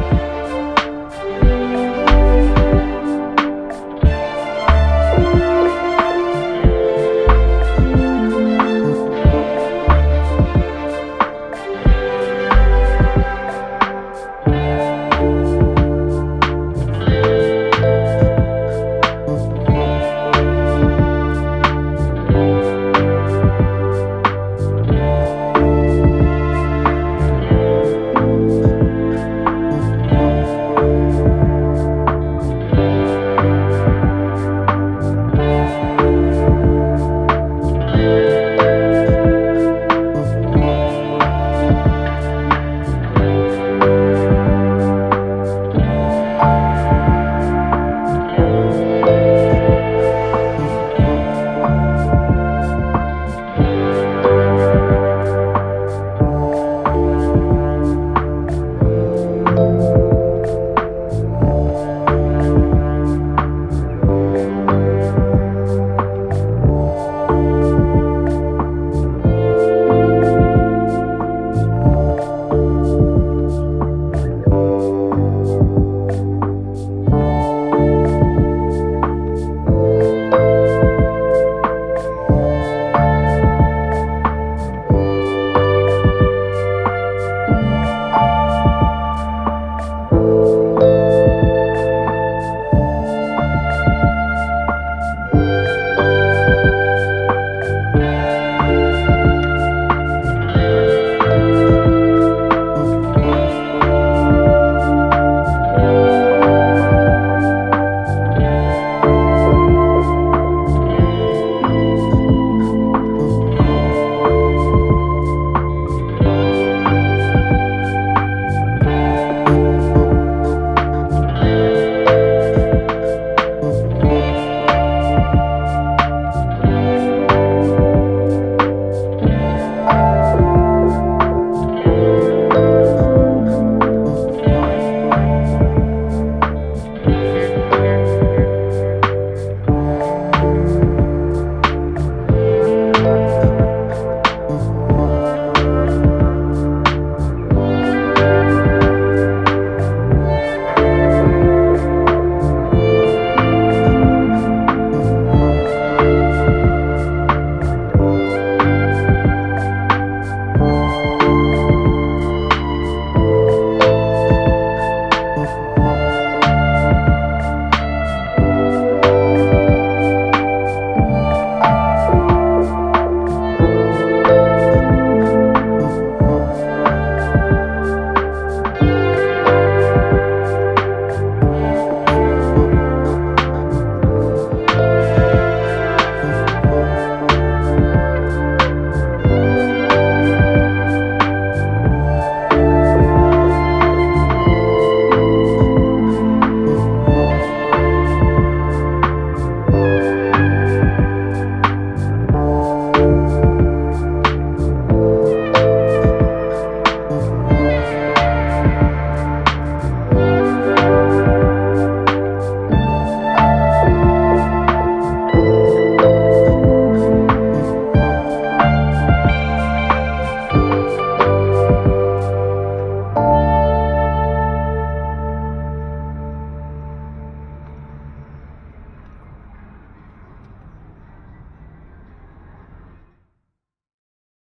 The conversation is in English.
Bye.